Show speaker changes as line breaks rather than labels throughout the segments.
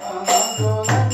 i'm 啊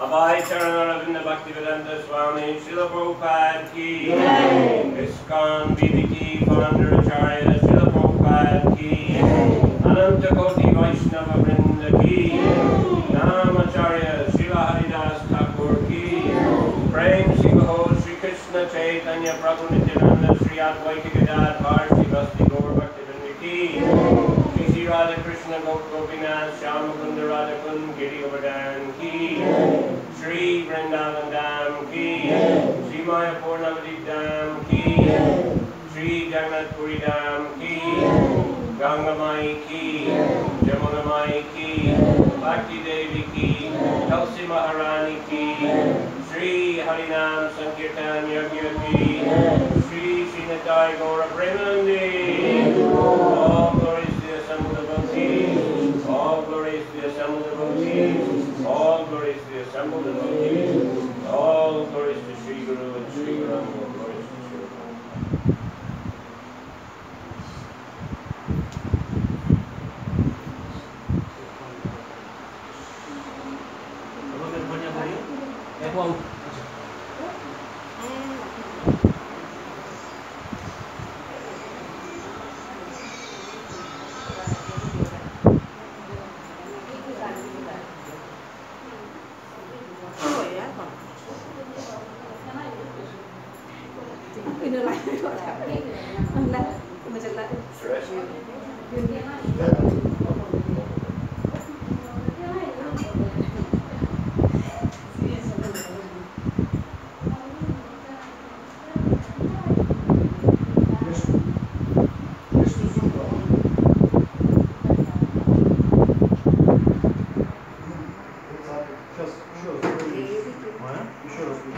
Abhay Charanaravinda Bhaktivedanta Swami Srila Prabhupada ki ISKCON BBT Founder Acharya Srila Prabhupada ki Ananta Koti Vaishnava Vrinda ki Namacharya Srila Haridas Thakur ki Prem Sivaho Sri Krishna Chaitanya Prabhu Nityananda Sri Advaita Gadadhar Sri Basti Gaur Bhaktivinoda ki Sri Sri Radha Krishna Gop Gopinath Shyam Mukunda Radha Kund Giri Govardhan ki Sri Vrindavan Dham ki Sri Mayapur Navadip Dham ki Sri Jagannath Puri Dham ki Ganga Mai ki Jamuna Mai ki Bhakti Devi ki Tulsi Maharani ki Sri Harinam Sankirtan Yagya ki Sri Srinathai Gaura Premanandi
Marchamos
de nuevo.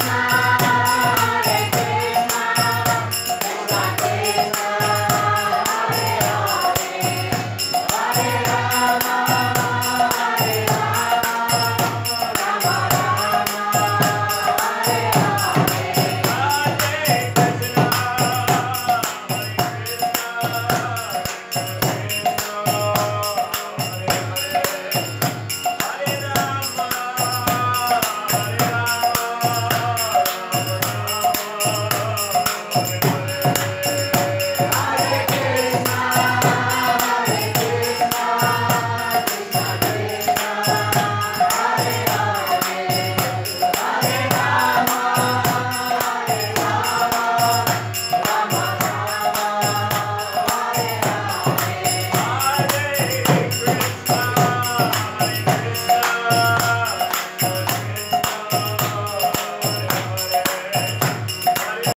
Bye.